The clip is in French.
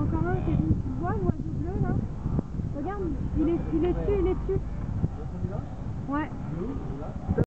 encore un qui est venu, tu vois l'oiseau bleu là Regarde, il est, il est dessus, il est dessus. Ouais.